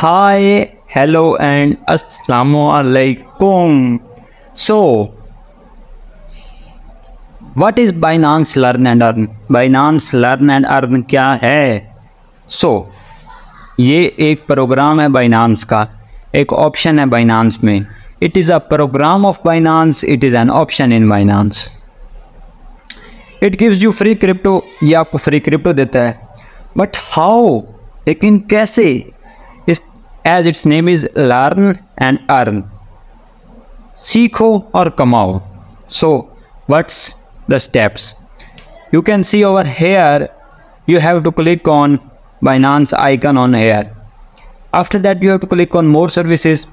Hello, and assalamu alaikum. So, what is Binance Learn and Earn? Binance Learn and Earn क्या है? सो so, ये एक programme है Binance का. एक ऑप्शन है बाइनांस में. It is a program of Binance it is an option in Binance it gives you free crypto ये आपको फ्री क्रिप्टो देता है. बट हाउ लेकिन कैसे? as its name is learn and earn. Sikho or Kamao. So what's the steps? You can see over here you have to click on Binance icon on here. After that you have to click on more services.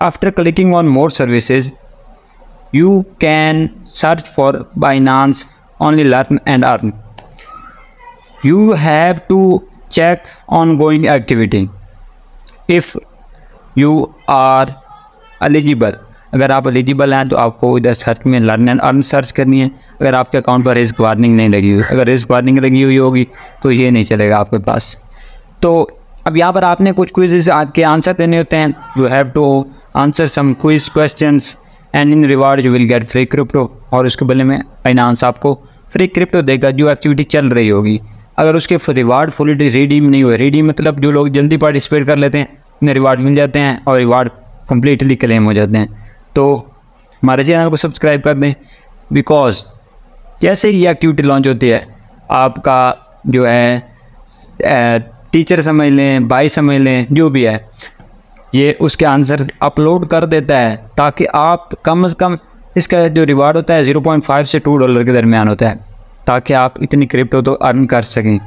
After clicking on more services you can search for Binance only learn and earn. You have to check ongoing activity. If you are eligible अगर आप eligible हैं तो आपको इधर search में learn and earn search करनी है। अगर आपके अकाउंट पर रिस्क वार्निंग नहीं लगी हुई अगर रिस्क वार्निंग लगी हुई होगी तो ये नहीं चलेगा आपके पास। तो अब यहाँ पर आपने कुछ क्विज़ के आंसर देने होते हैं। You have to answer some quiz question and in reward you will get free crypto और उसके बदले में फाइनांस आपको फ्री क्रिप्टो देगा, जो एक्टिविटी चल रही होगी। अगर उसके रिवार्ड फुली रिडीम नहीं हुए रिडीम मतलब जो लोग जल्दी पार्टिसिपेट कर लेते हैं उन्हें रिवार्ड मिल जाते हैं और रिवार्ड कम्प्लीटली क्लेम हो जाते हैं। तो हमारे चैनल को सब्सक्राइब कर दें बिकॉज़ जैसे ही एक्टिविटी लॉन्च होती है, आपका जो है टीचर समझ लें, भाई समझ लें, जो भी है, ये उसके आंसर अपलोड कर देता है ताकि आप कम से कम इसका जो रिवार्ड होता है ज़ीरो पॉइंट फाइव से टू डॉलर के दरमियान होता है, ताकि आप इतनी क्रिप्टो तो अर्न कर सकें।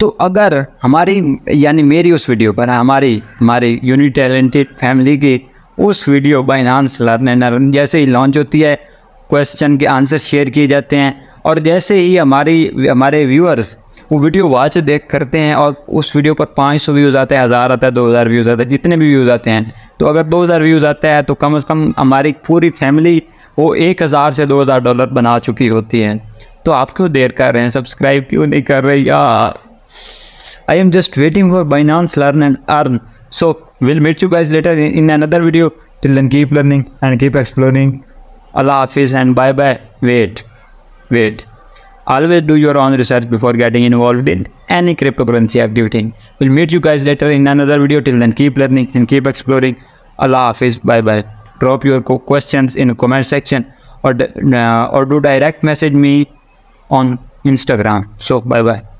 तो अगर हमारी, यानी मेरी उस वीडियो पर, हमारी हमारी यूनिट टैलेंटेड फैमिली की उस video Binance learn and earn जैसे ही लॉन्च होती है क्वेश्चन के आंसर शेयर किए जाते हैं, और जैसे ही हमारी, हमारे व्यूअर्स वो वीडियो वाच देख करते हैं, और उस वीडियो पर पाँच सौ व्यूज़ आते हैं, हज़ार आता है, दो हज़ार व्यूज़ आते हैं, जितने भी व्यूज़ आते हैं तो अगर दो हज़ार व्यूज़ आता है तो कम से कम हमारी पूरी फैमिली वो एक हज़ार से दो हज़ार डॉलर बना चुकी होती है। तो आप क्यों देर कर रहे हैं? सब्सक्राइब क्यों नहीं कर रहे? यार I am just waiting for Binance Learn and Earn. So we'll meet you guys later in another video. Till then keep learning and keep exploring. Allah Hafiz and bye bye. Wait, wait. Always do your own research before getting involved in any cryptocurrency activity. We'll meet you guys later in another video. Till then keep learning and keep exploring. Allah Hafiz. Bye bye. Drop your questions in the comment section or, uh, or do direct message me on Instagram. So bye bye.